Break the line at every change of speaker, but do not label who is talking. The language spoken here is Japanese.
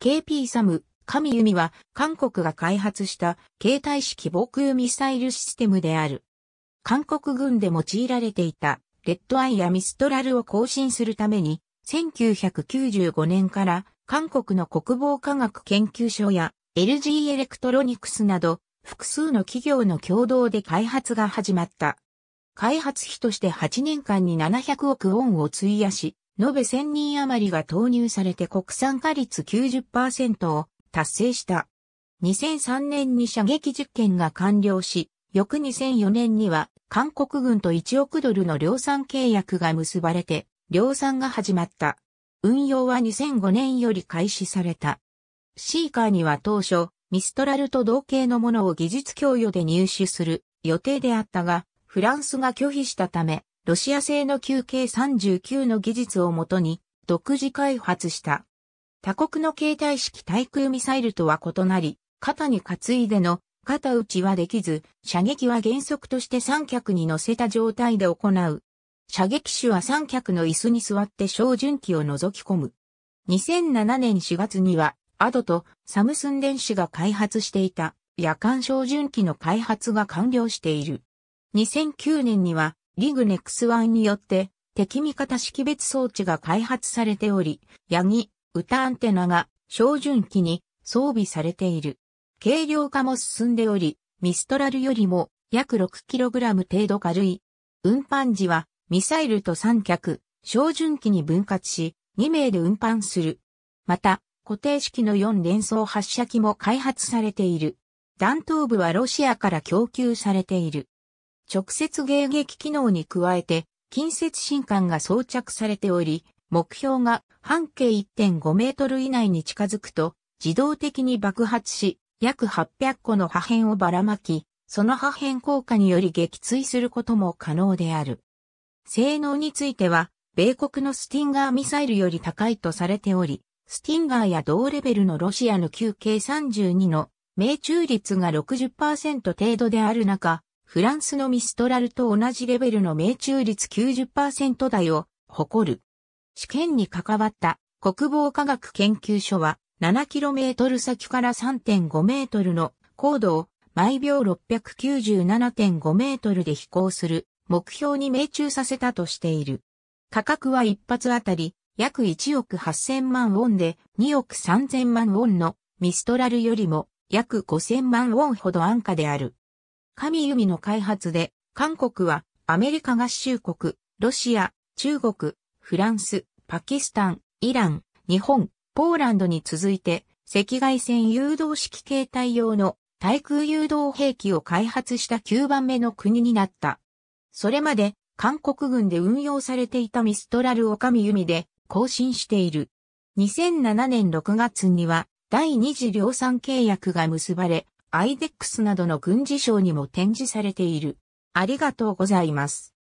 KP-SAM、神弓は韓国が開発した携帯式防空ミサイルシステムである。韓国軍で用いられていたレッドアイやミストラルを更新するために1995年から韓国の国防科学研究所や LG エレクトロニクスなど複数の企業の共同で開発が始まった。開発費として8年間に700億ウォンを費やし、延べ1000人余りが投入されて国産化率90%を達成した。2003年に射撃実験が完了し、翌2004年には韓国軍と1億ドルの量産契約が結ばれて、量産が始まった。運用は2005年より開始された。シーカーには当初、ミストラルと同型のものを技術供与で入手する予定であったが、フランスが拒否したため、ロシア製の 9K39 の技術をもとに独自開発した。他国の携帯式対空ミサイルとは異なり、肩に担いでの肩打ちはできず、射撃は原則として三脚に乗せた状態で行う。射撃手は三脚の椅子に座って小順機を覗き込む。2007年4月には、アドとサムスン電子が開発していた夜間小順機の開発が完了している。2009年には、リグネックス1によって敵味方識別装置が開発されており、ヤギ、歌アンテナが小順機に装備されている。軽量化も進んでおり、ミストラルよりも約 6kg 程度軽い。運搬時はミサイルと三脚、小順機に分割し、2名で運搬する。また、固定式の4連装発射機も開発されている。弾頭部はロシアから供給されている。直接迎撃機能に加えて、近接進管が装着されており、目標が半径1.5メートル以内に近づくと、自動的に爆発し、約800個の破片をばらまき、その破片効果により撃墜することも可能である。性能については、米国のスティンガーミサイルより高いとされており、スティンガーや同レベルのロシアの 9K32 の命中率が60%程度である中、フランスのミストラルと同じレベルの命中率90%台を誇る。試験に関わった国防科学研究所は 7km 先から3.5メートルの高度を毎秒697.5メートルで飛行する目標に命中させたとしている。価格は一発あたり約1億8000万ウォンで2億3000万ウォンのミストラルよりも約5000万ウォンほど安価である。神弓の開発で韓国はアメリカ合衆国、ロシア、中国、フランス、パキスタン、イラン、日本、ポーランドに続いて赤外線誘導式携帯用の対空誘導兵器を開発した9番目の国になった。それまで韓国軍で運用されていたミストラルオカミ弓で更新している。2007年6月には第2次量産契約が結ばれ、アイデックスなどの軍事賞にも展示されている。ありがとうございます。